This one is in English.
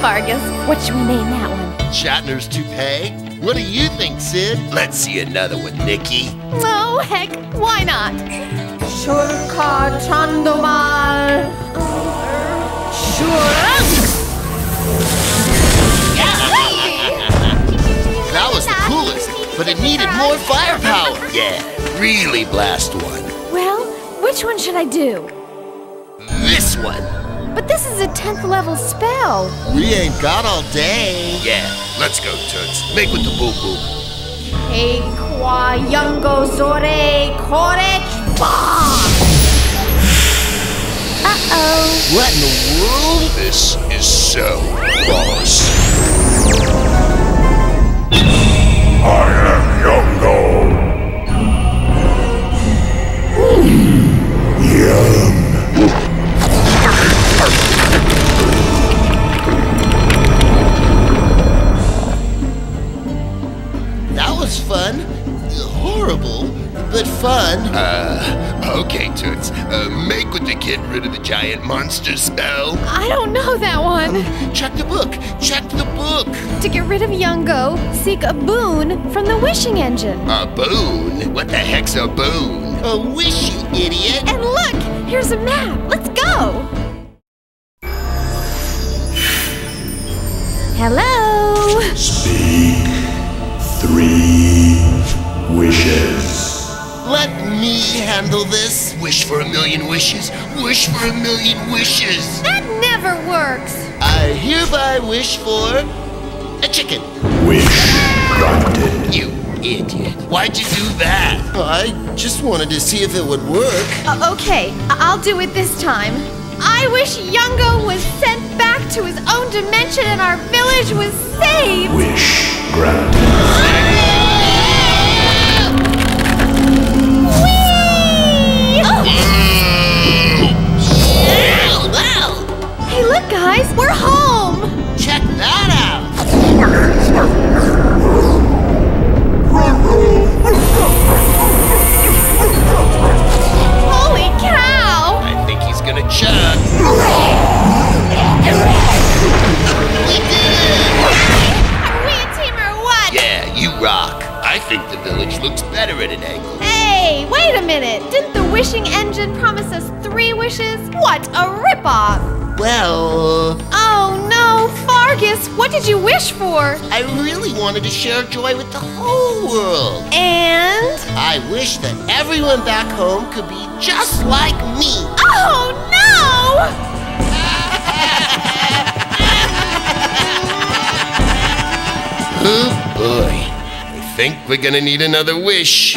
Fargus. What should we name that one? Shatner's toupee? What do you think, Sid? Let's see another one, Nikki. Oh, heck, why not? Shurka Chandomal. Shurang. That was the coolest, but it needed more firepower. Yeah, really blast one. Well, which one should I do? This one. But this is a 10th level spell. We ain't got all day. Yeah, let's go, Toots. Make with the boo boom. Equa Yungo Zore Korech Ba. Uh-oh. What in the world? This is Horrible, but fun. Uh, okay, Toots. Uh, make with the get rid of the giant monster spell. I don't know that one. Check the book. Check the book. To get rid of Yungo, seek a boon from the wishing engine. A boon? What the heck's a boon? A wish, you idiot. And look, here's a map. Let's go. Hello. Handle this. Wish for a million wishes. Wish for a million wishes. That never works. I hereby wish for a chicken. Wish granted. You idiot. Why'd you do that? I just wanted to see if it would work. Uh, okay, I- I'll do it this time. I wish Yungo was sent back to his own dimension and our village was saved. Wish Hey, wait a minute. Didn't the wishing engine promise us three wishes? What a ripoff! Well, Oh no, Fargus, what did you wish for? I really wanted to share joy with the whole world. And. I wish that everyone back home could be just like me. Oh no! Boy. I think we're gonna need another wish.